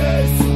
Yes.